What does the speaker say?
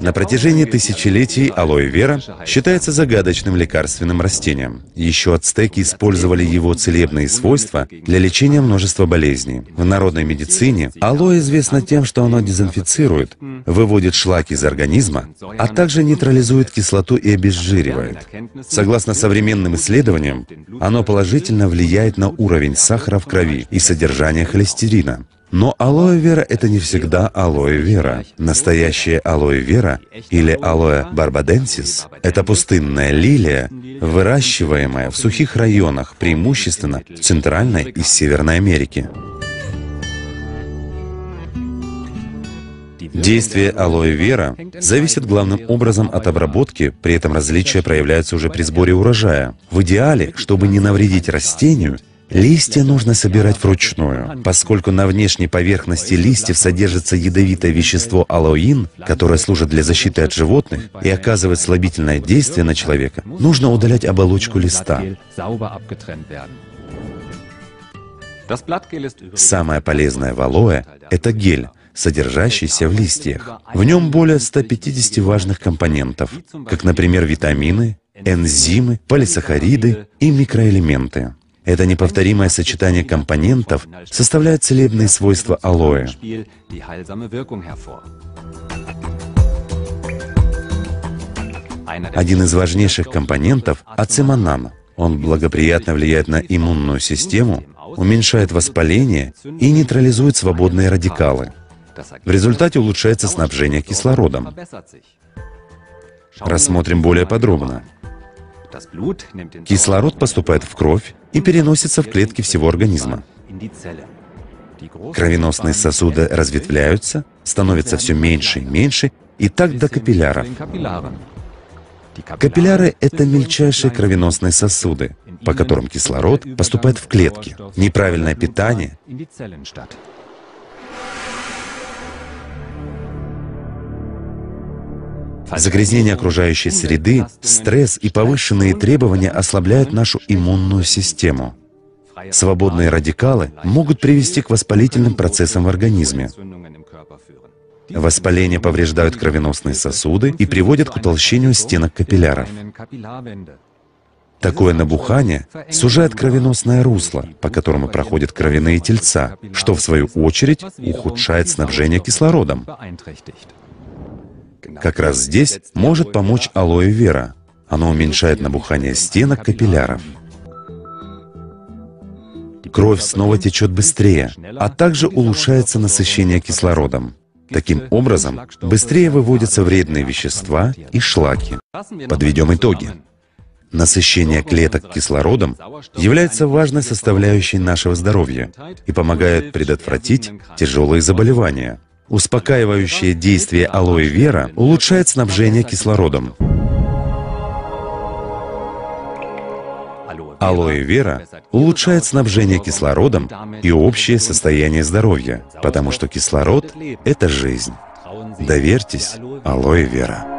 На протяжении тысячелетий алоэ вера считается загадочным лекарственным растением. Еще ацтеки использовали его целебные свойства для лечения множества болезней. В народной медицине алоэ известно тем, что оно дезинфицирует, выводит шлаки из организма, а также нейтрализует кислоту и обезжиривает. Согласно современным исследованиям, оно положительно влияет на уровень сахара в крови и содержание холестерина. Но алоэ вера — это не всегда алоэ вера. Настоящая алоэ вера или алоэ барбаденсис — это пустынная лилия, выращиваемая в сухих районах, преимущественно в Центральной и Северной Америке. Действие алоэ вера зависит главным образом от обработки, при этом различия проявляются уже при сборе урожая. В идеале, чтобы не навредить растению, Листья нужно собирать вручную, поскольку на внешней поверхности листьев содержится ядовитое вещество алоин, которое служит для защиты от животных и оказывает слабительное действие на человека, нужно удалять оболочку листа. Самое полезное в алоэ — это гель, содержащийся в листьях. В нем более 150 важных компонентов, как, например, витамины, энзимы, полисахариды и микроэлементы. Это неповторимое сочетание компонентов составляет целебные свойства алоэ. Один из важнейших компонентов — ациманан. Он благоприятно влияет на иммунную систему, уменьшает воспаление и нейтрализует свободные радикалы. В результате улучшается снабжение кислородом. Рассмотрим более подробно. Кислород поступает в кровь и переносится в клетки всего организма. Кровеносные сосуды разветвляются, становятся все меньше и меньше, и так до капилляров. Капилляры — это мельчайшие кровеносные сосуды, по которым кислород поступает в клетки. Неправильное питание Загрязнение окружающей среды, стресс и повышенные требования ослабляют нашу иммунную систему. Свободные радикалы могут привести к воспалительным процессам в организме. Воспаление повреждают кровеносные сосуды и приводят к утолщению стенок капилляров. Такое набухание сужает кровеносное русло, по которому проходят кровяные тельца, что в свою очередь ухудшает снабжение кислородом. Как раз здесь может помочь алоэ вера. Оно уменьшает набухание стенок капилляров. Кровь снова течет быстрее, а также улучшается насыщение кислородом. Таким образом, быстрее выводятся вредные вещества и шлаки. Подведем итоги. Насыщение клеток кислородом является важной составляющей нашего здоровья и помогает предотвратить тяжелые заболевания. Успокаивающее действие алоэ вера улучшает снабжение кислородом. Алоэ вера улучшает снабжение кислородом и общее состояние здоровья, потому что кислород — это жизнь. Доверьтесь алоэ вера.